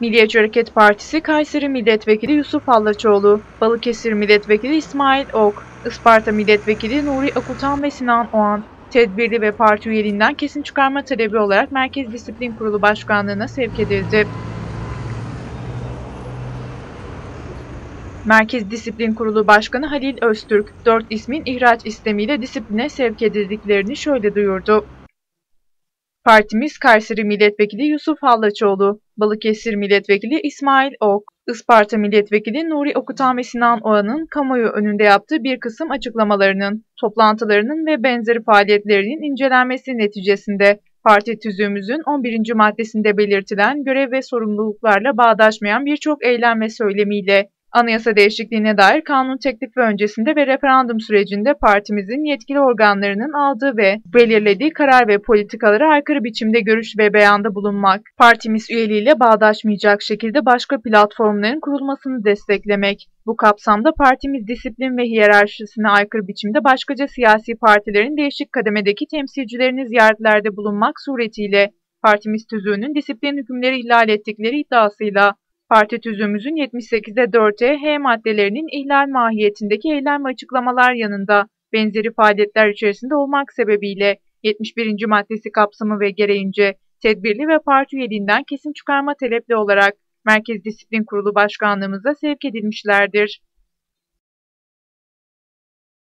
Milliyetçi Hareket Partisi Kayseri Milletvekili Yusuf Hallaçoğlu, Balıkesir Milletvekili İsmail Ok, Isparta Milletvekili Nuri Akutan ve Sinan Oğan, tedbirli ve parti üyeliğinden kesin çıkarma talebi olarak Merkez Disiplin Kurulu Başkanlığı'na sevk edildi. Merkez Disiplin Kurulu Başkanı Halil Öztürk, 4 ismin ihraç istemiyle disipline sevk edildiklerini şöyle duyurdu. Partimiz Kayseri Milletvekili Yusuf Hallaçoğlu, Balıkesir Milletvekili İsmail Ok, Isparta Milletvekili Nuri Okutan ve Sinan Oğan'ın kamuoyu önünde yaptığı bir kısım açıklamalarının, toplantılarının ve benzeri faaliyetlerinin incelenmesi neticesinde parti tüzüğümüzün 11. maddesinde belirtilen görev ve sorumluluklarla bağdaşmayan birçok eylem ve söylemiyle Anayasa değişikliğine dair kanun teklifi öncesinde ve referandum sürecinde partimizin yetkili organlarının aldığı ve belirlediği karar ve politikalara aykırı biçimde görüş ve beyanda bulunmak, partimiz üyeliğiyle bağdaşmayacak şekilde başka platformların kurulmasını desteklemek, bu kapsamda partimiz disiplin ve hiyerarşisine aykırı biçimde başkaca siyasi partilerin değişik kademedeki temsilcilerini ziyaretlerde bulunmak suretiyle partimiz tüzüğünün disiplin hükümleri ihlal ettikleri iddiasıyla Parti tüzüğümüzün 78'de 4'e H maddelerinin ihlal mahiyetindeki eylem ve açıklamalar yanında benzeri faaliyetler içerisinde olmak sebebiyle 71. maddesi kapsamı ve gereğince tedbirli ve parti üyeliğinden kesin çıkarma talepli olarak Merkez Disiplin Kurulu Başkanlığımıza sevk edilmişlerdir.